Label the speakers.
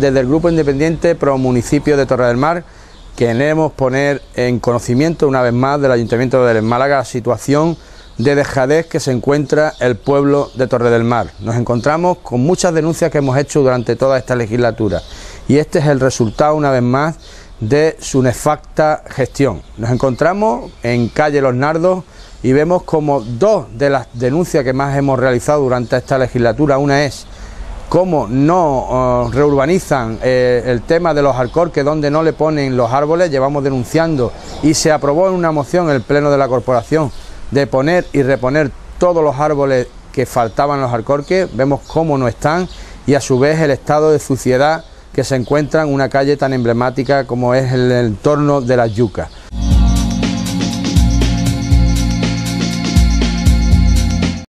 Speaker 1: desde el Grupo Independiente Pro Municipio de Torre del Mar queremos poner en conocimiento una vez más del Ayuntamiento de Málaga la situación de dejadez que se encuentra el pueblo de Torre del Mar. Nos encontramos con muchas denuncias que hemos hecho durante toda esta legislatura y este es el resultado una vez más de su nefacta gestión. Nos encontramos en calle Los Nardos y vemos como dos de las denuncias que más hemos realizado durante esta legislatura, una es cómo no uh, reurbanizan eh, el tema de los alcorques donde no le ponen los árboles, llevamos denunciando y se aprobó en una moción en el Pleno de la Corporación de poner y reponer todos los árboles que faltaban los alcorques, vemos cómo no están y a su vez el estado de suciedad que se encuentra en una calle tan emblemática como es el entorno de las yucas.